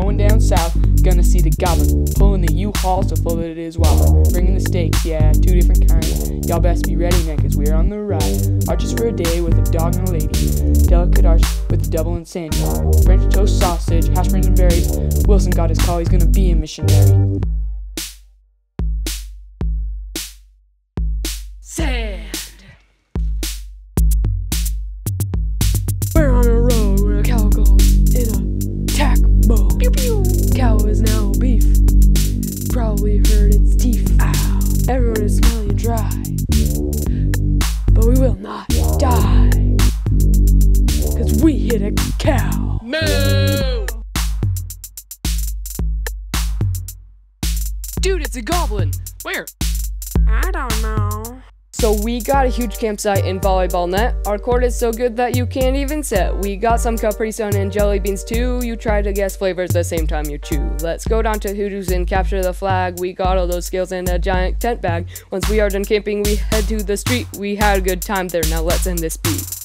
Going down south, gonna see the goblin. Pulling the U-Haul so full that it is wobbling. Bringing the steaks, yeah, two different kinds. Y'all best be ready, man, cause we're on the ride. Arches for a day with a dog and a lady. Delicate arch with a double insanity. French toast sausage, hash browns and berries. Wilson got his call, he's gonna be a missionary. Sand. Cow is now beef. Probably hurt its teeth. Ow. Everyone is smelly and dry. But we will not die. Cause we hit a cow. Moo! Dude, it's a goblin. Where? So we got a huge campsite in volleyball net. Our court is so good that you can't even sit. We got some Capri Sun and jelly beans too. You try to guess flavors the same time you chew. Let's go down to Hooters and capture the flag. We got all those skills in a giant tent bag. Once we are done camping, we head to the street. We had a good time there. Now let's end this beat.